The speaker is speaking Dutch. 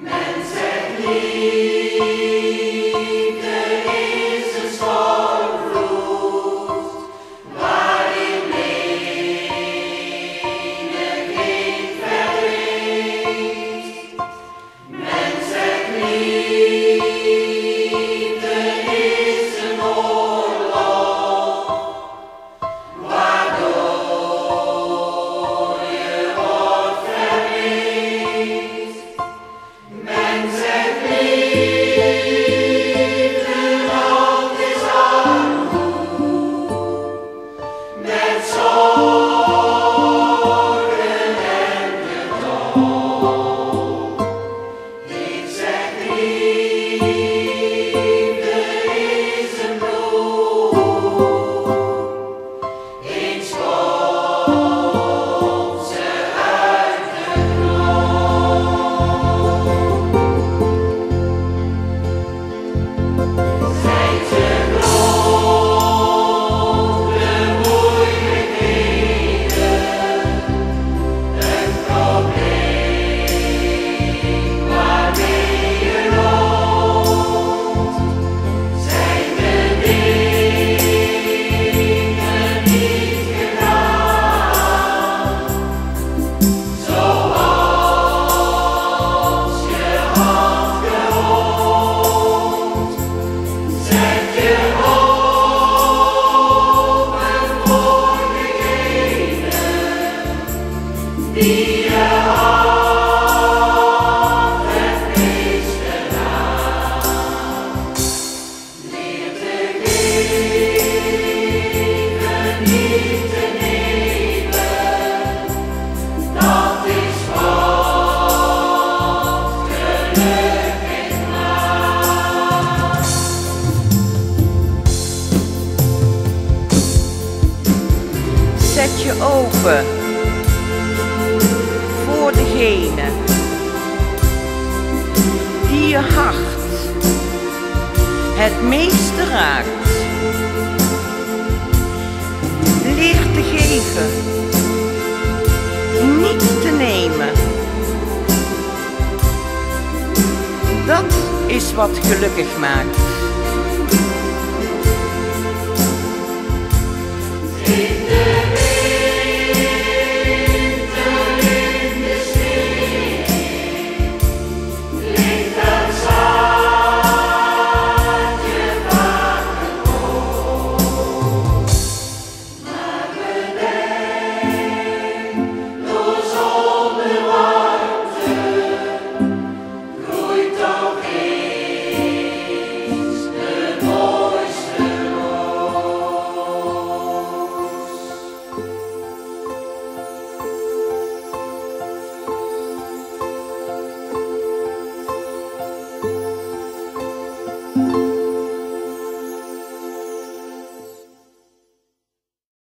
Men said, "Me." Je open voor degene die je hart het meeste raakt. Leer te geven, niet te nemen. Dat is wat gelukkig maakt.